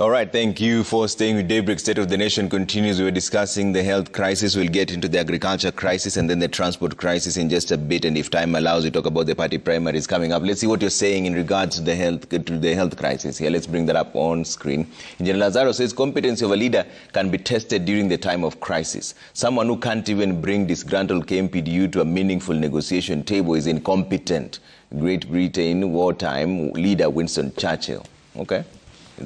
All right, thank you for staying with Daybreak. State of the Nation continues. We're discussing the health crisis. We'll get into the agriculture crisis and then the transport crisis in just a bit. And if time allows, we talk about the party primaries coming up. Let's see what you're saying in regards to the health to the health crisis here. Let's bring that up on screen. General Lazaro says competency of a leader can be tested during the time of crisis. Someone who can't even bring disgruntled KMPDU to a meaningful negotiation table is incompetent. Great Britain wartime leader Winston Churchill. Okay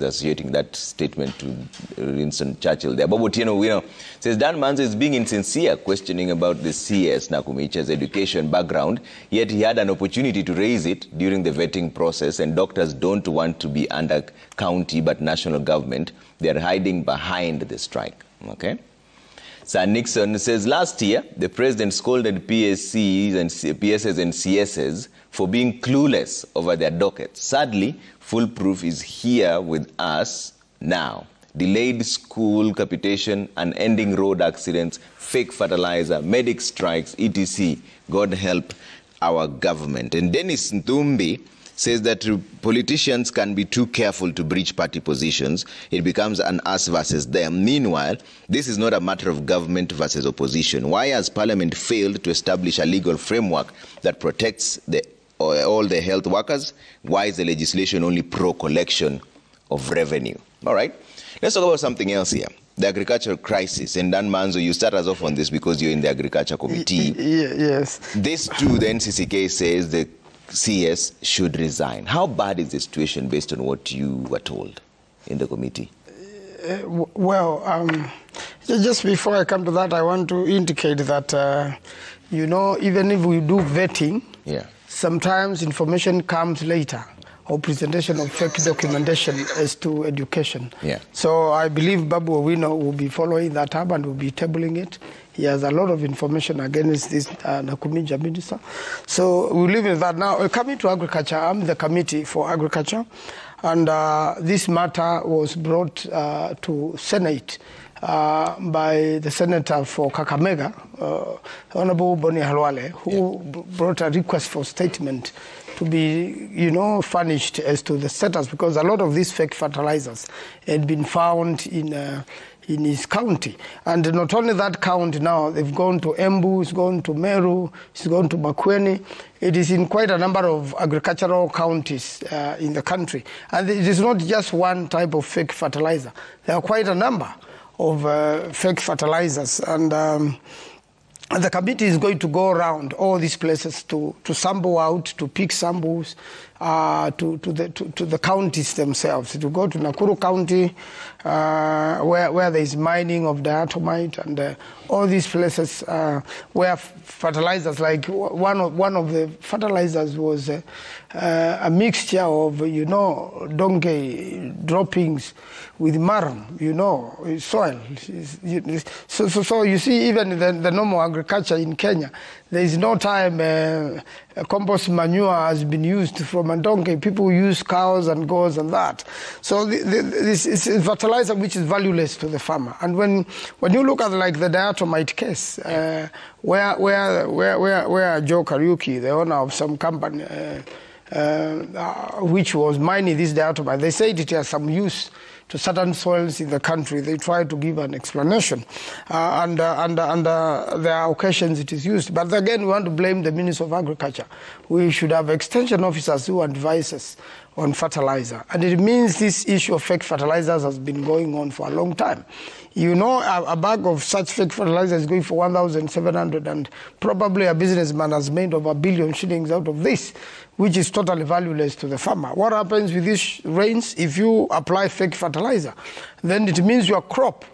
associating that statement to uh, Winston Churchill there. Bob Otieno know, says Dan Maanzo is being insincere, questioning about the CS Nakhumicha's education background, yet he had an opportunity to raise it during the vetting process, and doctors don't want to be under county but national government. They are hiding behind the strike. Okay? Sir Nixon says last year the president scolded PSCs and PSS and CSs for being clueless over their dockets. Sadly, Foolproof is here with us now. Delayed school capitation and ending road accidents, fake fertilizer, medic strikes, etc. God help our government. And Dennis Nthumbi says that politicians can be too careful to breach party positions. It becomes an us versus them. Meanwhile, this is not a matter of government versus opposition. Why has Parliament failed to establish a legal framework that protects the all the health workers? Why is the legislation only pro collection of revenue? All right, let's talk about something else here. The agricultural crisis. And Dan Maanzo, you start us off on this because you're in the agriculture committee. yes. This too, the NCCK says the CS should resign. How bad is the situation based on what you were told in the committee? Uh, well, um, just before I come to that, I want to indicate that, uh, you know, even if we do vetting, yeah sometimes information comes later or presentation of fake documentation as to education. Yeah. So I believe Babu Owino will be following that up and will be tabling it. He has a lot of information against this uh, Nakhumicha minister. So we live in that now. Coming to agriculture, I'm the committee for agriculture, and uh, this matter was brought uh, to Senate uh, by the senator for Kakamega, uh, Honorable Boni Khalwale, who yeah. brought a request for statement to be, you know, furnished as to the status because a lot of these fake fertilizers had been found in. Uh, in his county. And not only that county now, they've gone to Embu, it's gone to Meru, it's gone to Makueni. It is in quite a number of agricultural counties uh, in the country. And it is not just one type of fake fertilizer. There are quite a number of uh, fake fertilizers. And um, the committee is going to go around all these places to, to sample out, to pick samples uh, to, to, the, to, to, the counties themselves. To go to Nakuru County, uh, where, where there is mining of diatomite, and uh, all these places uh, where fertilizers, like one of, one of the fertilizers was uh, a mixture of, you know, donkey droppings with marram, you know, soil. So, so, so you see, even the, the normal agriculture in Kenya, there is no time uh, compost manure has been used from a donkey. People use cows and goats and that. So the, the, this is fertilizer which is valueless to the farmer. And when, when you look at like the diatomite case, uh, where, where, where, where, where Joe Kariuki, the owner of some company, uh, uh, which was mining this diatomite, they said it has some use to certain soils in the country. They try to give an explanation. Uh, and uh, and, uh, and uh, there are occasions it is used. But again, we want to blame the Minister of Agriculture. We should have extension officers who advise us on fertilizer. And it means this issue of fake fertilizers has been going on for a long time. You know, a, a bag of such fake fertilizer is going for 1,700 and probably a businessman has made over a billion shillings out of this, which is totally valueless to the farmer. What happens with these rains if you apply fake fertilizer? Then it means your crop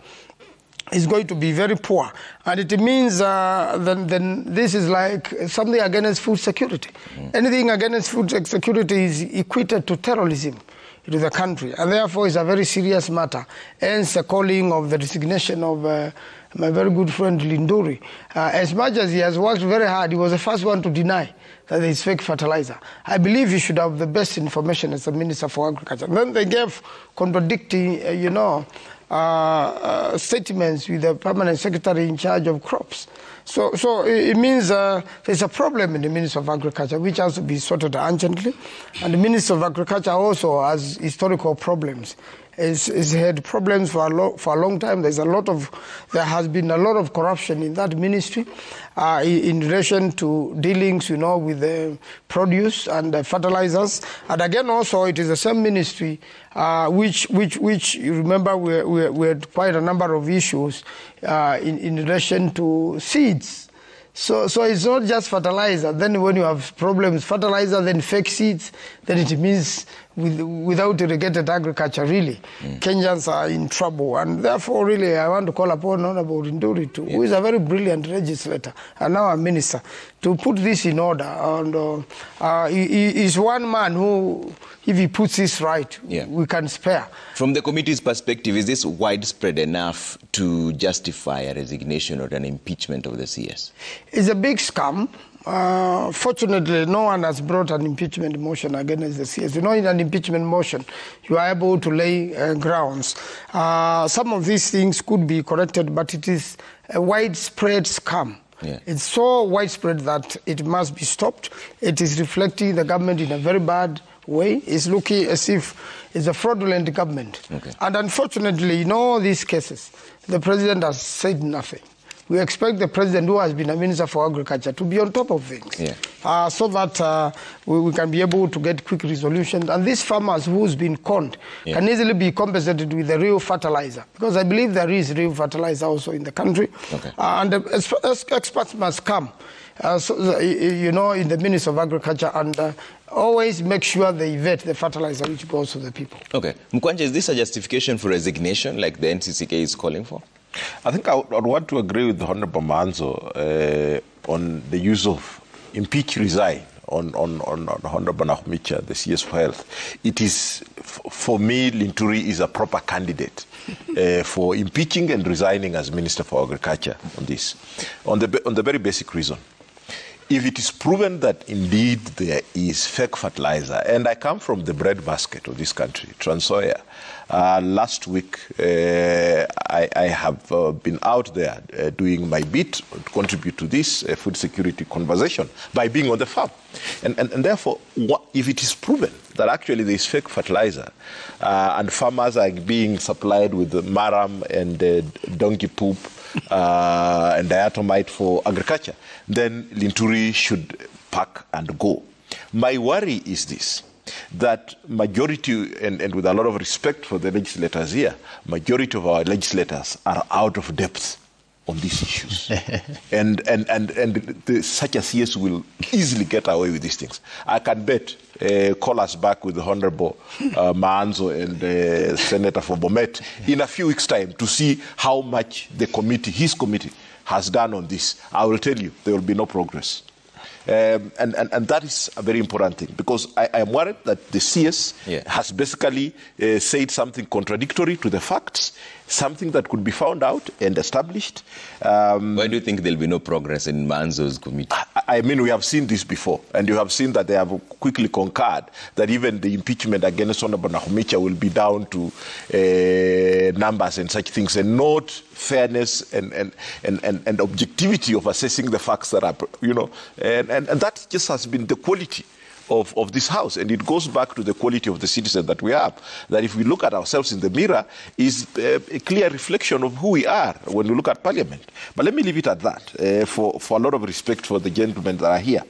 is going to be very poor. And it means uh, then, then this is like something against food security. Mm. Anything against food security is equated to terrorism to the country. And therefore, it's a very serious matter. Hence, the calling of the resignation of uh, my very good friend Linturi. Uh, as much as he has worked very hard, he was the first one to deny that there is fake fertilizer. I believe he should have the best information as the Minister for Agriculture. Then they gave contradicting, uh, you know, uh, uh, statements with the permanent secretary in charge of crops. So, so it means uh, there's a problem in the Ministry of Agriculture which has to be sorted urgently. And the Ministry of Agriculture also has historical problems It's, has had problems for a, for a long time. There's a lot of, there has been a lot of corruption in that ministry uh, in, relation to dealings, you know, with the produce and the fertilizers. And again, also, it is the same ministry uh, which, which, which you remember we, we, we had quite a number of issues uh, in, in relation to seeds. So, so it's not just fertilizer. Then when you have problems, fertilizer, then fake seeds, then it means with, without irrigated agriculture, really, Kenyans are in trouble. And therefore, really, I want to call upon Honorable Linturi, to, who is a very brilliant legislator and now a minister, to put this in order. And uh, uh, he, he is one man who, if he puts this right, Yeah. we can spare. From the committee's perspective, is this widespread enough to justify a resignation or an impeachment of the CS? It's a big scam. Uh, fortunately, no one has brought an impeachment motion against the CS. You know, in an impeachment motion, you are able to lay uh, grounds. Uh, some of these things could be corrected, but it is a widespread scam. Yeah. It's so widespread that it must be stopped. It is reflecting the government in a very bad way. It's looking as if it's a fraudulent government. Okay. And unfortunately, in all these cases, the president has said nothing. We expect the president, who has been a minister for agriculture, to be on top of things, Yeah. uh, so that uh, we, we can be able to get quick resolutions. And these farmers who's been conned Yeah. can easily be compensated with the real fertilizer, because I believe there is real fertilizer also in the country. Okay. Uh, and the ex- experts must come, uh, so, the- you know, in the Ministry of Agriculture and uh, always make sure they vet the fertilizer which goes to the people. Okay. Mkwanja, is this a justification for resignation like the NCCK is calling for? I think I would, want to agree with Honorable Maanzo uh, on the use of impeach resign on, on, on, on Honorable Nakhumicha, the CS for Health. It is, for me, Linturi is a proper candidate uh, for impeaching and resigning as Minister for Agriculture on this, on the, on the very basic reason. If it is proven that indeed there is fake fertilizer, and I come from the breadbasket of this country, Trans Nzoia, uh, last week uh, I, I have uh, been out there uh, doing my bit to contribute to this uh, food security conversation by being on the farm. And, and, and therefore, what, if it is proven that actually there is fake fertilizer uh, and farmers are being supplied with maram and donkey poop and diatomite for agriculture, then Linturi should pack and go. My worry is this that majority, and, and with a lot of respect for the legislators here, majority of our legislators are out of depth on these issues. and and, and, and the, such a CS will easily get away with these things. I can bet, uh, call us back with the Honorable uh, Maanzo and uh, Senator for Bomet in a few weeks' time to see how much the committee, his committee, has done on this. I will tell you, there will be no progress. Um, and, and, and that is a very important thing because I, I am worried that the CS Yeah. has basically uh, said something contradictory to the facts, something that could be found out and established. Um, Why do you think there'll be no progress in Maanzo's committee? I- I mean, we have seen this before, and you have seen that they have quickly concurred that even the impeachment against Honorable Nakhumicha will be down to uh, numbers and such things, and not fairness and, and, and, and, and objectivity of assessing the facts that are, you know, and, and, and that just has been the quality of, of this house. And it goes back to the quality of the citizen that we have. That if we look at ourselves in the mirror, is uh, a clear reflection of who we are when we look at parliament. But let me leave it at that uh, for, for a lot of respect for the gentlemen that are here.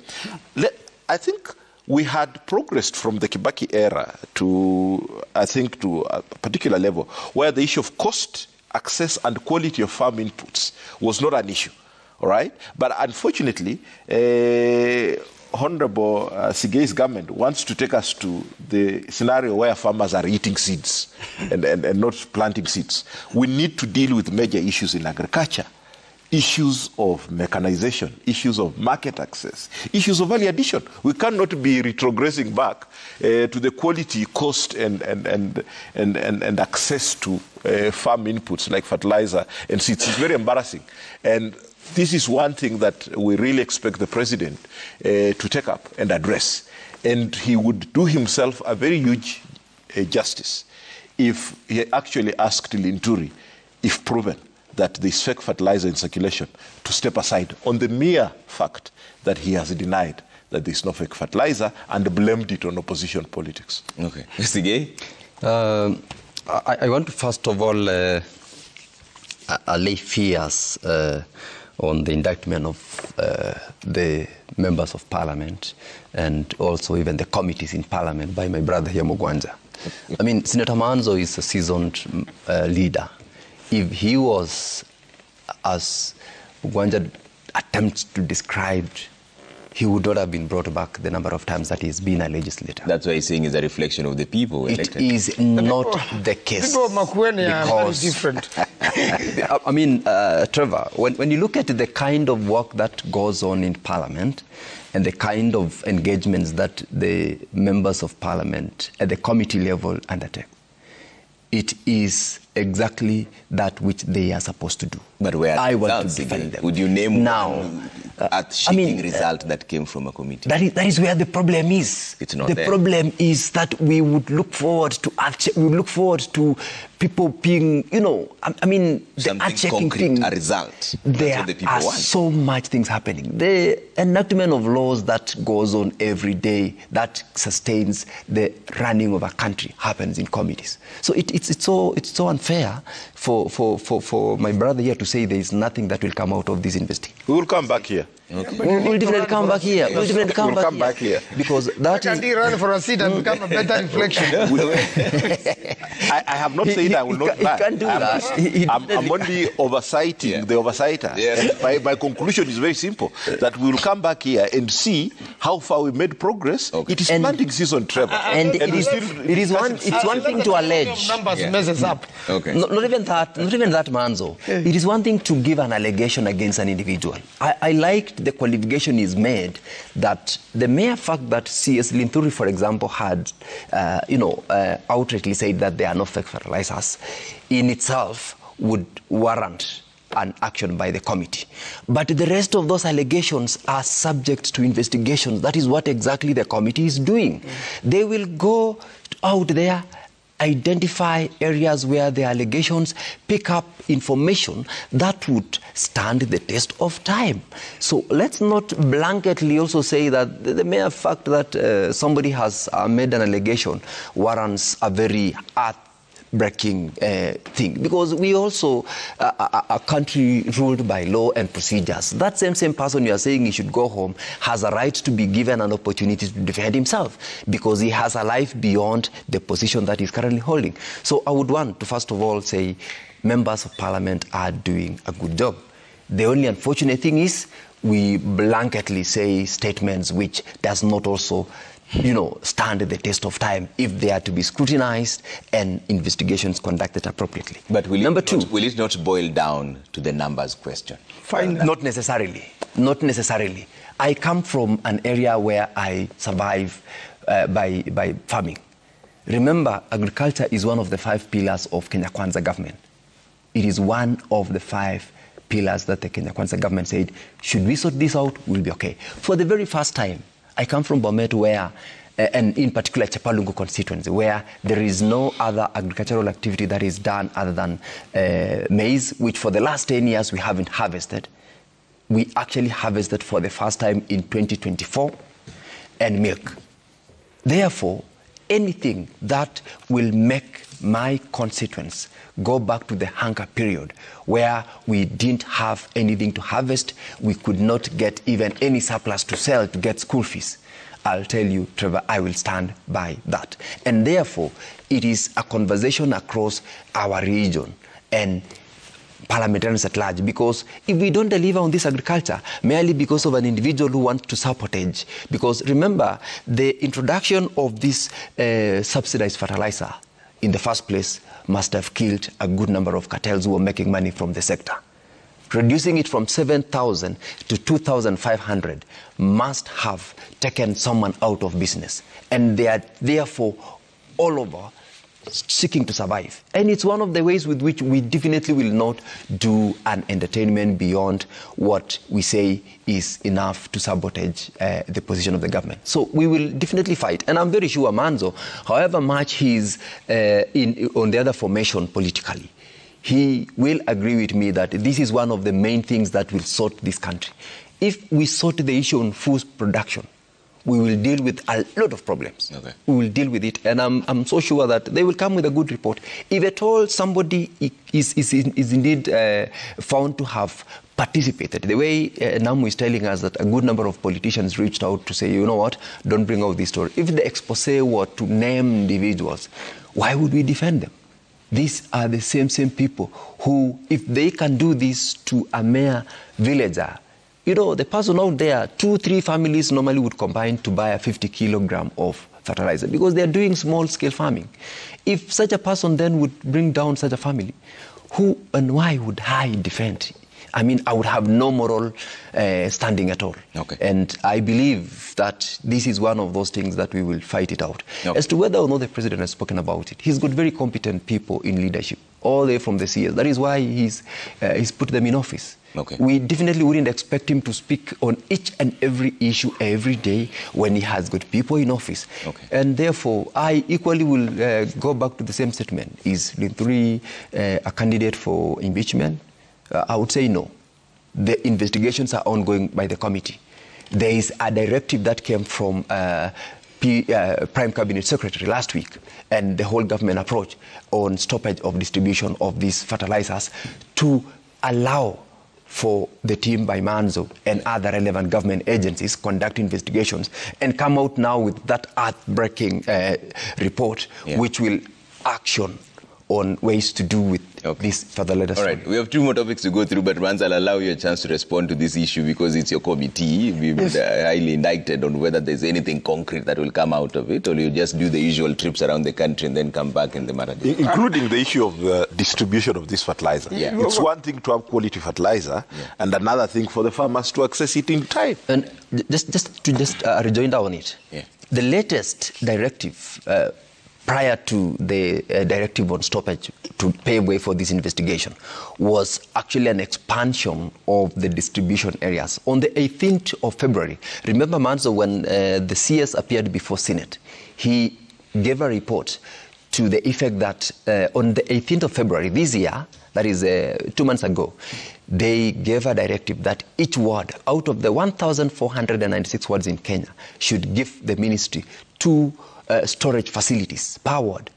Let, I think we had progressed from the Kibaki era to, I think, to a particular level where the issue of cost, access, and quality of farm inputs was not an issue. All right? But unfortunately, uh, Honorable uh, Sigei's government wants to take us to the scenario where farmers are eating seeds and, and, and not planting seeds. We need to deal with major issues in agriculture issues of mechanization, issues of market access, issues of value addition. We cannot be retrogressing back uh, to the quality, cost, and, and, and, and, and, and access to uh, farm inputs like fertilizer and seeds. It's very embarrassing. And this is one thing that we really expect the president uh, to take up and address. And he would do himself a very huge uh, justice if he actually asked Linturi, if proven, that this fake fertilizer in circulation, to step aside on the mere fact that he has denied that there is no fake fertilizer and blamed it on opposition politics. Okay. Sigei? Um, I, I want to first of all uh, allay fears uh, on the indictment of uh, the members of parliament and also even the committees in parliament by my brother here, Mogwanja. I mean, Senator Maanzo is a seasoned uh, leader. If he was, as Mogwanja attempts to describe, he would not have been brought back the number of times that he's been a legislator. That's why he's saying is a reflection of the people It elected. is not the case. People of Makueni are very Because- different. I I mean, uh, Trevor, when, when you look at the kind of work that goes on in Parliament and the kind of engagements that the members of Parliament at the committee level undertake, it is exactly that which they are supposed to do. But where I want to defend again? them. Would you name now? uh, earth-shaking I mean, uh, result that came from a committee? That is, that is where the problem is. It's not the there. problem is that we would look forward to we look forward to people being, you know, I, I mean, Something earth-shaking concrete, thing. a result. There the are want. so much things happening. The enactment of laws that goes on every day that sustains the running of a country happens in committees. So it, it's, it's so it's so unfair for, for, for, for my brother here to say there is nothing that will come out of this investigation. We will come back here. We'll, we'll definitely come back here. We'll definitely come, We'll back, come back here. because that Can is run for a seat and become a better reflection? I, I have not He- said he- I will not ca- he lie. can't do I'm, that. He- he I'm, I'm only oversighting Yeah. the oversighter. Yes. My, my conclusion is very simple: that we will come back here and see how far we made progress. Okay. It is And- planting season, Trevor. and it we is, is, it is one it's one thing to allege Numbers Yeah. messes up. Okay. not, not even that not even that maanzo it is one thing to give an allegation against an individual I, I liked the qualification is made that the mere fact that cs linturi for example had uh, you know uh, outrightly said that there are no fake fertilizers in itself would warrant an action by the committee. But the rest of those allegations are subject to investigations. That is what exactly the committee is doing. They will go out there, identify areas where the allegations pick up information that would stand the test of time. So let's not blanketly also say that the, mere fact that uh, somebody has uh, made an allegation warrants a very earth breaking uh, thing. Because we also uh, a, country ruled by law and procedures. That same same person you are saying he should go home has a right to be given an opportunity to defend himself because he has a life beyond the position that he's currently holding. So i would want to first of all say members of parliament are doing a good job. The only unfortunate thing is we blanketly say statements which does not also you know, stand the test of time if they are to be scrutinized and investigations conducted appropriately. But will Number it two, not, will it not boil down to the numbers question? Fine. not necessarily. Not necessarily. I come from an area where I survive uh, by, by farming. Remember, agriculture is one of the five pillars of Kenya Kwanza government. It is one of the five pillars that the Kenya Kwanza government said, should we sort this out, we'll be okay. For the very first time, I come from Bomet where, uh, and in particular Chepalungu constituency, where there is no other agricultural activity that is done other than uh, maize, which for the last 10 years we haven't harvested. We actually harvested for the first time in 2024, and milk. Therefore, anything that will make my constituents go back to the hunger period where we didn't have anything to harvest, we could not get even any surplus to sell to get school fees. I'll tell you, Trevor, I will stand by that. And therefore, it is a conversation across our region and parliamentarians at large because if we don't deliver on this agriculture merely because of an individual who wants to sabotage because remember the introduction of this uh, subsidized fertilizer in the first place must have killed a good number of cartels who were making money from the sector reducing it from 7,000 to 2,500 must have taken someone out of business. And they are therefore all over seeking to survive. And it's one of the ways with which we definitely will not do an entertainment beyond what we say is enough to sabotage uh, the position of the government. So we will definitely fight. And I'm very sure Maanzo, however much he's uh, in, on the other formation politically, he will agree with me that this is one of the main things that will sort this country. If we sort the issue on food production, we will deal with a lot of problems. Okay. We will deal with it, and I'm, I'm so sure that they will come with a good report. If at all somebody is, is, is indeed uh, found to have participated, the way uh, Namu is telling us that a good number of politicians reached out to say, you know what, don't bring out this story. If the expose were to name individuals, why would we defend them? These are the same same people who, if they can do this to a mere villager, you know, the person out there, two, three families normally would combine to buy a 50 kilogram of fertilizer because they are doing small scale farming. If such a person then would bring down such a family, who and why would I defend? I mean, I would have no moral uh, standing at all. Okay. And I believe that this is one of those things that we will fight it out. Okay. As to whether or not the president has spoken about it, he's got very competent people in leadership, all the way from the CS. That is why he's, uh, he's put them in office. Okay. We definitely wouldn't expect him to speak on each and every issue every day when he has got people in office. Okay. And therefore, I equally will uh, go back to the same statement. Is Linturi uh, a candidate for impeachment? Uh, I would say no. The investigations are ongoing by the committee. There is a directive that came from uh, P, uh, Prime Cabinet Secretary last week and the whole government approach on stoppage of distribution of these fertilizers to allow for the team by Maanzo and other relevant government agencies conduct investigations and come out now with that earth-breaking uh, report, Yeah. which will action on ways to do with Okay. this further letters. All right, we have two more topics to go through, but once I'll allow you a chance to respond to this issue because it's your committee. We've Yes. uh, highly indicted on whether there's anything concrete that will come out of it, or you just do the usual trips around the country and then come back in the marathon. I- including the issue of the distribution of this fertilizer. Yeah. It's one thing to have quality fertilizer, and another thing for the farmers to access it in time. And just, just to just uh, rejoin on it, Yeah. the latest directive uh, prior to the uh, directive on stoppage to pave way for this investigation was actually an expansion of the distribution areas. On the 18th of February, remember Maanzo when uh, the CS appeared before Senate, he gave a report to the effect that uh, on the 18th of February this year, that is uh, two months ago, they gave a directive that each ward out of the 1,496 wards in Kenya should give the ministry two uh, storage facilities powered.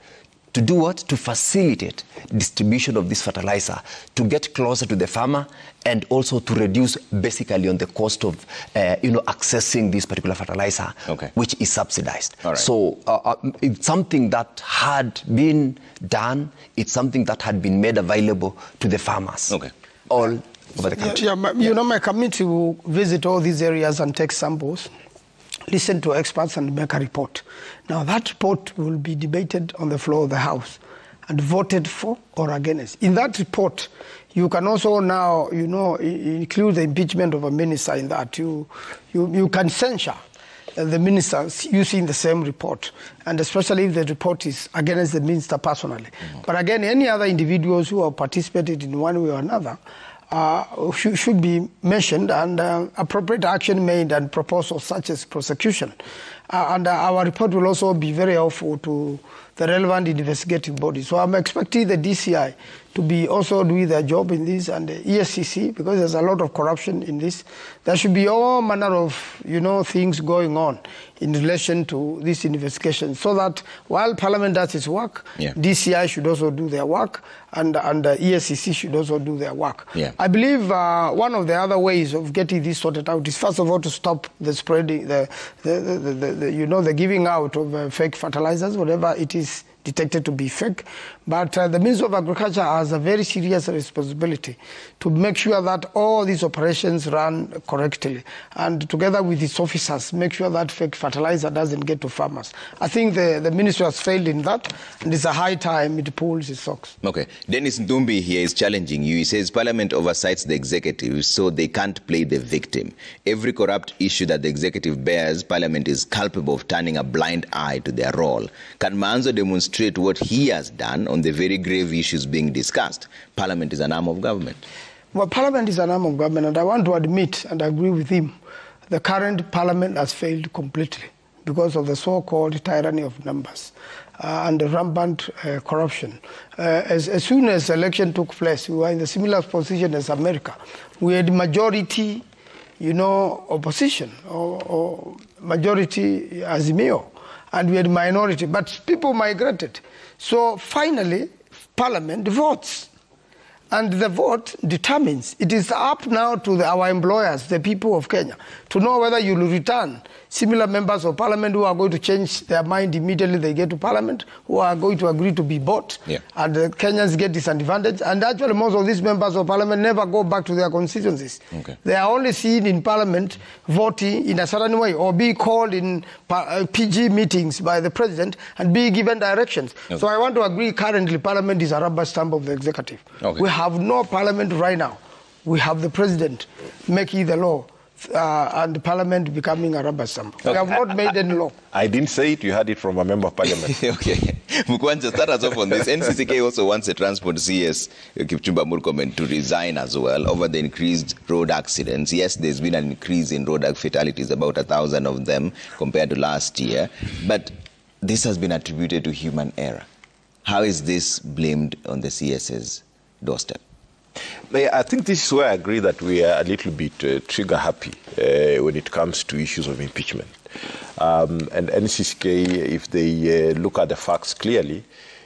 To do what? To facilitate distribution of this fertilizer, to get closer to the farmer, and also to reduce basically on the cost of, uh, you know, accessing this particular fertilizer, Okay. which is subsidized. All right. So uh, uh, it's something that had been done. It's something that had been made available to the farmers. Okay. All over the country. yeah, my, you know, my committee will visit all these areas and take samples, listen to experts, and make a report. Now, that report will be debated on the floor of the House and voted for or against. In that report, you can also now, you know, include the impeachment of a minister in that. You, you, you can censure the ministers using the same report, and especially if the report is against the minister personally. Mm-hmm. But again, any other individuals who have participated in one way or another uh, should, should be mentioned and uh, appropriate action made and proposals such as prosecution. Uh, and uh, our report will also be very helpful to the relevant investigative bodies. So I'm expecting the DCI to be also doing their job in this and the ESCC because there's a lot of corruption in this. There should be all manner of you know things going on in relation to this investigation so that while Parliament does its work, Yeah. DCI should also do their work and, and the ESCC should also do their work. Yeah. I believe uh, one of the other ways of getting this sorted out is first of all to stop the spreading, the, the, the, the, the, the you know, the giving out of uh, fake fertilizers, whatever it is detected to be fake. But uh, the Ministry of Agriculture has a very serious responsibility to make sure that all these operations run correctly and together with its officers make sure that fake fertilizer doesn't get to farmers. I think the, the ministry has failed in that and it's a high time it pulls its socks. Okay. Dennis Ndumbi here is challenging you. He says Parliament oversights the executive, so they can't play the victim. Every corrupt issue that the executive bears, Parliament is culpable of turning a blind eye to their role. Can Manzo demonstrate what he has done on the very grave issues being discussed? Parliament is an arm of government. Well, Parliament is an arm of government, and I want to admit and agree with him. The current Parliament has failed completely because of the so-called tyranny of numbers uh, and the rampant uh, corruption. Uh, as, as soon as election took place, we were in a similar position as America. We had majority you know, opposition or, or majority Azimio, and we had a minority, but people migrated. So finally, Parliament votes. And the vote determines. It is up now to the, our employers, the people of Kenya, to know whether you will return similar members of parliament who are going to change their mind immediately they get to parliament, who are going to agree to be bought, Yeah. and the Kenyans get disadvantaged. And actually, most of these members of parliament never go back to their constituencies. Okay. They are only seen in parliament voting in a certain way or be called in uh, PG meetings by the president and be given directions. Okay. So I want to agree currently parliament is a rubber stamp of the executive. Okay. We have no parliament right now. We have the president making the law uh, and parliament becoming a rubber stamp. We have not made any law. I didn't say it, you heard it from a member of parliament. okay. Mkwanja, start us off on this. NCCK also wants the transport CS, uh, Kipchumba Murkomen, to resign as well over the increased road accidents. Yes, there's been an increase in road fatalities, about a thousand of them compared to last year. But this has been attributed to human error. How is this blamed on the CS's doorstep? I think this is where I agree that we are a little bit uh, trigger happy uh, when it comes to issues of impeachment. Um, and NCCK, if they uh, look at the facts clearly,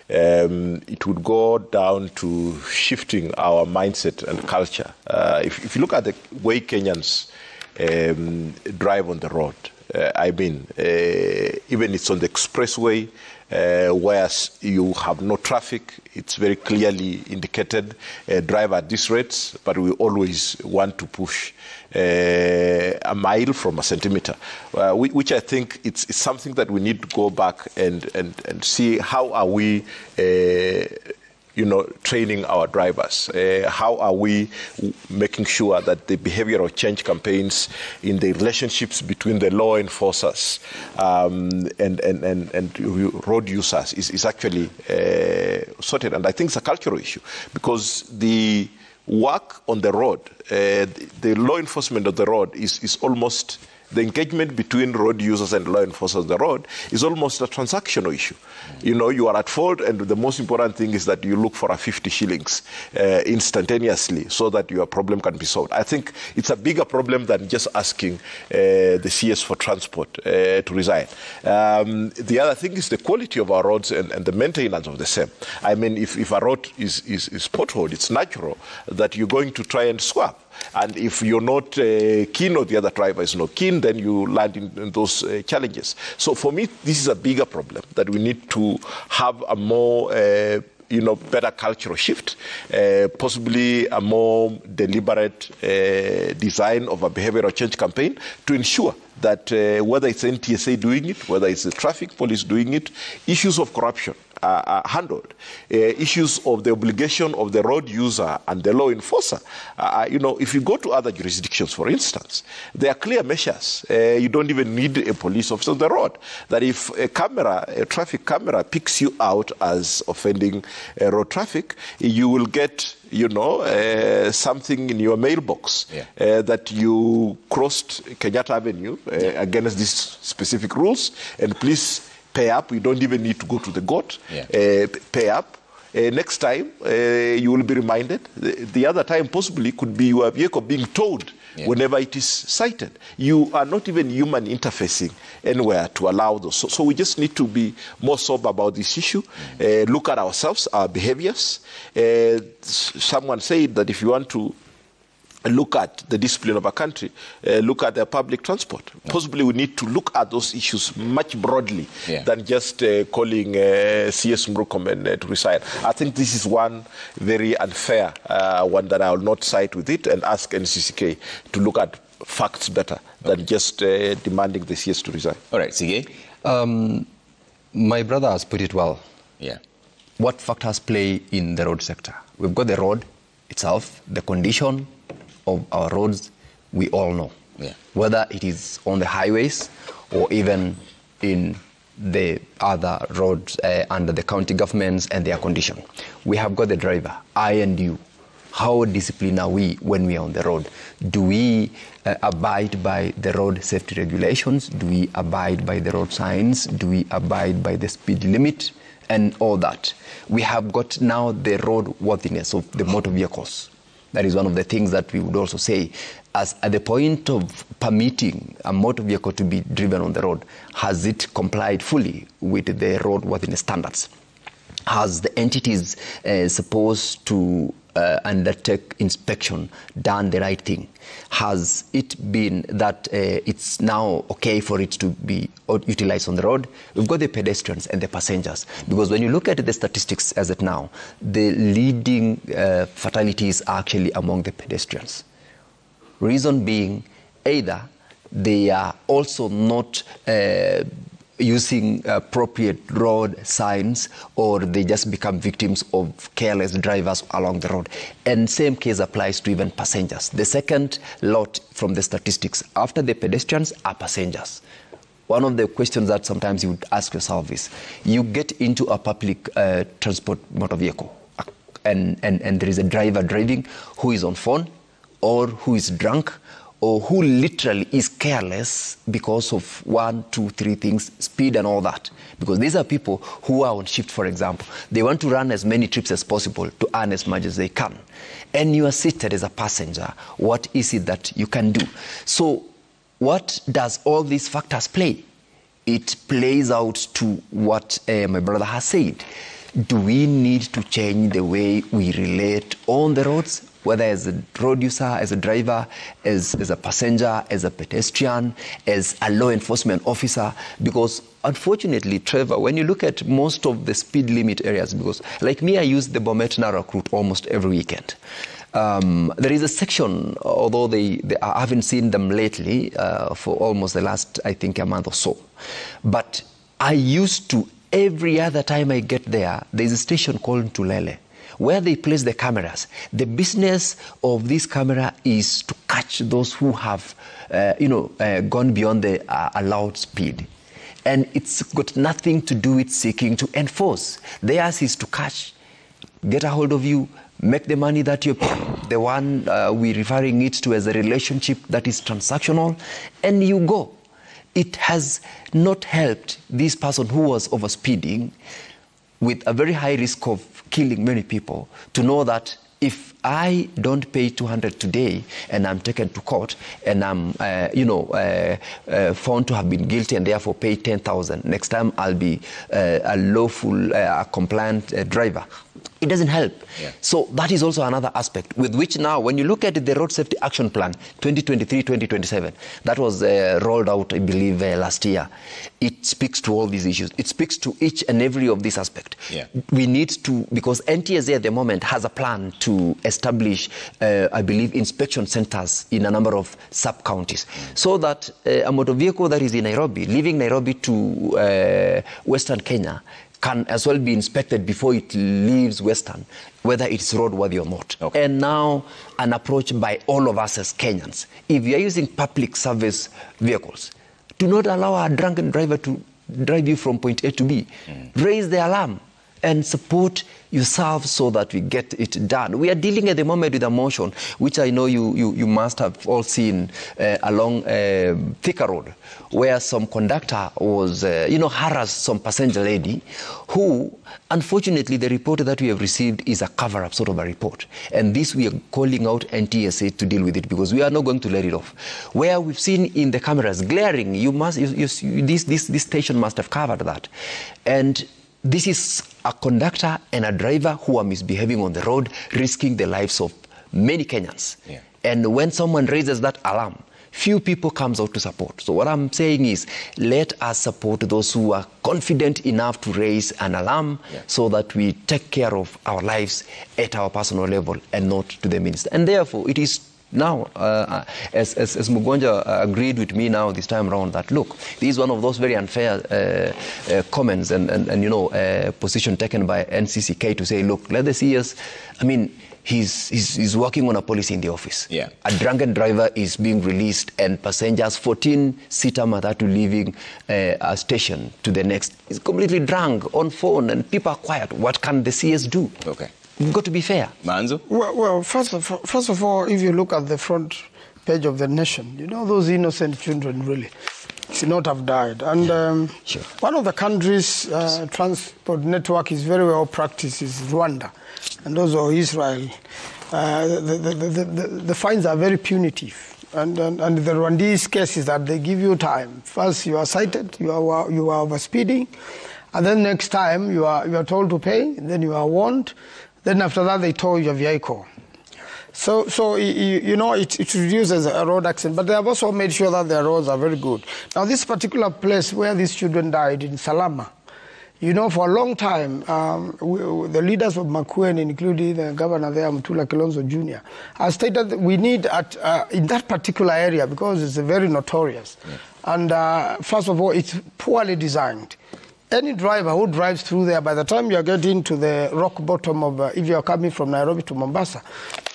um, it would go down to shifting our mindset and culture. Uh, if, if you look at the way Kenyans um, drive on the road, uh, I mean, uh, even it's on the expressway, uh, where you have no traffic, it's very clearly indicated, uh, drive at these rates, but we always want to push uh, a mile from a centimeter, uh, which I think it's, it's something that we need to go back and, and, and see how are we uh, you know, training our drivers? Uh, how are we making sure that the behavioral change campaigns in the relationships between the law enforcers um, and, and, and, and road users is, is actually uh, sorted? And I think it's a cultural issue because the work on the road, uh, the, the law enforcement of the road is, is almost the engagement between road users and law enforcers on the road is almost a transactional issue. You know, you are at fault, and the most important thing is that you look for a 50 shillings uh, instantaneously so that your problem can be solved. I think it's a bigger problem than just asking uh, the CS for transport uh, to resign. Um, the other thing is the quality of our roads and, and the maintenance of the same. I mean, if, if a road is, is, is potholed, it's natural that you're going to try and swap. And if you're not uh, keen or the other driver is not keen, then you land in, in those uh, challenges. So for me, this is a bigger problem that we need to have a more uh, you know, better cultural shift, uh, possibly a more deliberate uh, design of a behavioral change campaign to ensure that uh, whether it's NTSA doing it, whether it's the traffic police doing it, issues of corruption are, are handled. Uh, issues of the obligation of the road user and the law enforcer. Uh, you know, if you go to other jurisdictions, for instance, there are clear measures. Uh, you don't even need a police officer on the road. That if a camera, a traffic camera, picks you out as offending uh, road traffic, you will get you know, uh, something in your mailbox Yeah. uh, that you crossed Kenyatta Avenue uh, against these specific rules, and please pay up. You don't even need to go to the court. Yeah. Uh, pay up. Uh, next time, uh, you will be reminded. The, the other time, possibly, could be your vehicle being towed Yeah. whenever it is cited. You are not even human interfacing anywhere to allow those. So, so we just need to be more sober about this issue. Uh, look at ourselves, our behaviors. Uh, someone said that if you want to look at the discipline of a country, uh, look at the public transport. Possibly we need to look at those issues much broadly Yeah. than just uh, calling uh, CS Murkomen uh, to resign. I think this is one very unfair uh, one that I will not side with it and ask NCCK to look at facts better than just uh, demanding the CS to resign. All right, Sige? Um, my brother has put it well. Yeah. What factors play in the road sector? We've got the road itself, the condition of our roads, we all know. Yeah. Whether it is on the highways or even in the other roads uh, under the county governments and their condition. We have got the driver, I and you. How disciplined are we when we are on the road? Do we uh, abide by the road safety regulations? Do we abide by the road signs? Do we abide by the speed limit? And all that. We have got now the road worthiness of the motor vehicles. That is one of the things that we would also say. As at the point of permitting a motor vehicle to be driven on the road, has it complied fully with the roadworthiness standards? Has the entities uh, supposed to uh, undertake inspection done the right thing? Has it been that uh, it's now okay for it to be utilized on the road? We've got the pedestrians and the passengers. Because when you look at the statistics as it now, the leading uh, fatalities are actually among the pedestrians. Reason being, either they are also not uh, using appropriate road signs or they just become victims of careless drivers along the road. And same case applies to even passengers. The second lot from the statistics after the pedestrians are passengers. One of the questions that sometimes you would ask yourself is you get into a public uh, transport motor vehicle and, and, and there is a driver driving who is on phone or who is drunk or who literally is careless because of one, two, three things, speed and all that. Because these are people who are on shift, for example. They want to run as many trips as possible to earn as much as they can. And you are seated as a passenger. What is it that you can do? So, what does all these factors play? It plays out to what uh, my brother has said. Do we need to change the way we relate on the roads? Whether as a road user, as a driver, as, as a passenger, as a pedestrian, as a law enforcement officer, because unfortunately, Trevor, when you look at most of the speed limit areas, because like me, I use the Bomet Narok route almost every weekend. Um, there is a section, although they, they, I haven't seen them lately uh, for almost the last, I think, a month or so. But I used to, every other time I get there, there's a station called Tulele where they place the cameras. The business of this camera is to catch those who have, uh, you know, uh, gone beyond the uh, allowed speed. And it's got nothing to do with seeking to enforce. Theirs is to catch, get a hold of you, make the money that you're the one uh, we're referring it to as a relationship that is transactional, and you go. It has not helped this person who was overspeeding with a very high risk of killing many people to know that if I don't pay 200 today and I'm taken to court and I'm, uh, you know, uh, uh, found to have been guilty and therefore pay 10,000, next time I'll be uh, a lawful, uh, compliant uh, driver. It doesn't help. Yeah. So that is also another aspect with which now, when you look at the Road Safety Action Plan 2023-2027, that was rolled out, I believe, last year. It speaks to all these issues. It speaks to each and every of these aspects. Yeah. We need to, because NTSA at the moment has a plan to establish, uh, I believe, inspection centers in a number of sub counties, so that uh, a motor vehicle that is in Nairobi, leaving Nairobi to uh, Western Kenya, can as well be inspected before it leaves Western, whether it's roadworthy or not. Okay. And now, an approach by all of us as Kenyans. If you are using public service vehicles, do not allow a drunken driver to drive you from point A to B. Raise the alarm and support yourself so that we get it done. We are dealing at the moment with a motion, which I know you, you, you must have all seen uh, along uh, Thika Road, where some conductor was, uh, you know, harassed some passenger lady who, unfortunately, the report that we have received is a cover-up sort of a report. And this we are calling out NTSA to deal with it because we are not going to let it off. Where we've seen in the cameras glaring, you must, you, you, this, this, this station must have covered that. And this is a conductor and a driver who are misbehaving on the road, risking the lives of many Kenyans. Yeah. And when someone raises that alarm, few people comes out to support. So what I'm saying is, let us support those who are confident enough to raise an alarm Yeah. so that we take care of our lives at our personal level and not to the minister. And therefore, it is now, uh, as, as, as Mugonja uh, agreed with me now this time around, that look, this is one of those very unfair uh, uh, comments and, and, and, you know, uh, position taken by NCCK to say, look, let the CS, I mean, he's, he's, he's working on a policy in the office. Yeah. A drunken driver is being released and passengers, 14 seater Matatu leaving uh, a station to the next, is completely drunk on phone and people are quiet. What can the CS do? Okay. We've got to be fair. Maanzo? Well, well first, of, first of all, if you look at the front page of the nation, you know, those innocent children really should not have died. And um, Sure. one of the countries' uh, transport network is very well practiced is Rwanda and also Israel. uh, the, the, the, the, the fines are very punitive. And, and, and the Rwandese case is that they give you time. First, you are cited, you are, you are overspeeding, and then next time you are, you are told to pay, then you are warned, then after that they tow your vehicle. So, so you, you know, it, it reduces a road accident, but they have also made sure that their roads are very good. Now, this particular place where these children died in Salama, you know, for a long time, um, we, the leaders of Makueni, including the governor there, Mutula Kilonzo Jr., have stated that we need at, uh, in that particular area because it's very notorious. And uh, first of all, it's poorly designed. Any driver who drives through there, by the time you are getting to the rock bottom of, uh, if you are coming from Nairobi to Mombasa,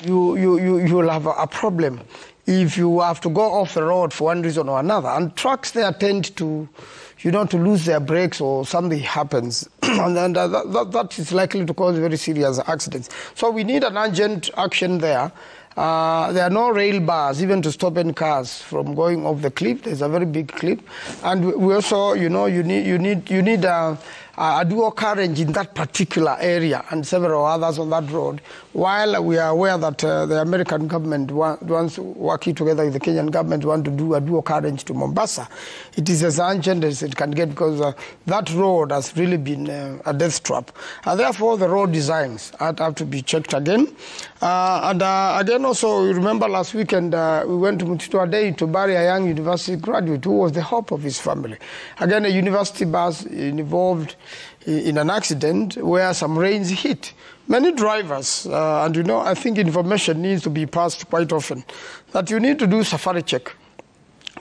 you, you, you, you will have a, a problem if you have to go off the road for one reason or another. And trucks there tend to, you know, to lose their brakes or something happens. and then that, that, that is likely to cause very serious accidents. So we need an urgent action there. Uh, there are no rail bars even to stop any cars from going off the cliff. There's a very big cliff, and we- also, you know, you need you need you need a, a dual carriage in that particular area and several others on that road. While we are aware that uh, the American government wa- wants working together with the Kenyan government want to do a dual carriage to Mombasa, it is as urgent as it can get because uh, that road has really been uh, a death trap, and therefore the road designs have to be checked again. Uh, and uh, again, also, you remember last weekend uh, we went to Mutito Day to bury a young university graduate who was the hope of his family. Again, a university bus involved in an accident where some rains hit. Many drivers, uh, and you know, I think information needs to be passed quite often, that you need to do safari check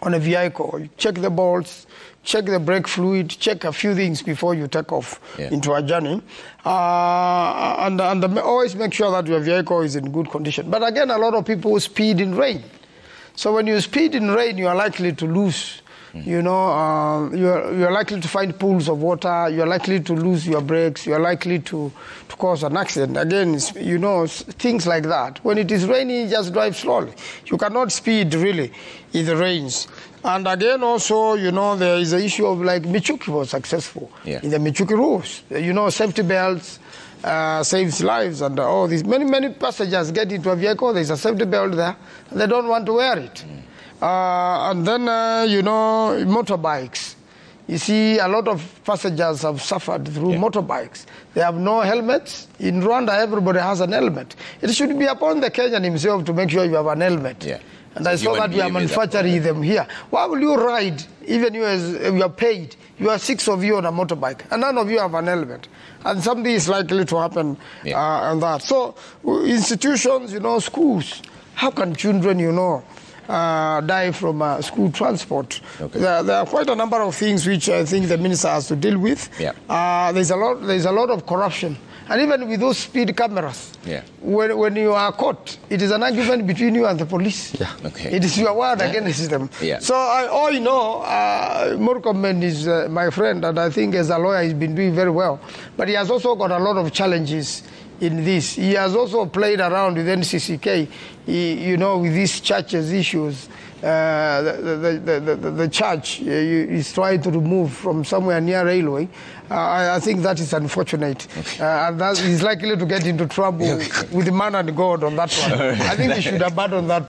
on a vehicle. You check the bolts, check the brake fluid, check a few things before you take off Yeah. into a journey. Uh, and and always make sure that your vehicle is in good condition. But again, a lot of people speed in rain. So when you speed in rain, you are likely to lose. You know, uh, you, are, you are likely to find pools of water. You are likely to lose your brakes. You are likely to, to cause an accident. Again, you know, things like that. When it is raining, just drive slowly. You cannot speed really if it rains. And again, also, you know, there is the issue of like Michuki was successful Yeah. in the Michuki rules. You know, safety belts uh, saves lives and all these. Many, many passengers get into a vehicle, there's a safety belt there, they don't want to wear it. Uh, and then, uh, you know, motorbikes. You see, a lot of passengers have suffered through motorbikes. They have no helmets. In Rwanda, everybody has an helmet. It should be upon the Kenyan himself to make sure you have an helmet. Yeah. And I saw that we are manufacturing them here. Why will you ride, even you as you are paid, you are six of you on a motorbike, and none of you have an helmet? And something is likely to happen Yeah. uh, on that. So, institutions, you know, schools, how can children, you know, uh, die from uh, school transport? Okay. There, there are quite a number of things which I think the minister has to deal with. Yeah. Uh, there's, a lot, there's a lot of corruption. And even with those speed cameras, Yeah. when, when you are caught, it is an argument between you and the police. Yeah. Okay. It is your word against them. Yeah. So I, all you know, uh, Murkomen is uh, my friend, and I think as a lawyer he's been doing very well. But he has also got a lot of challenges in this. He has also played around with NCCK, he, you know, with these churches issues. Uh, the, the, the, the, the church uh, is trying to remove from somewhere near railway. Uh, I, I think that is unfortunate. Uh, and that is likely to get into trouble with the man and God on that one. I think we should abandon that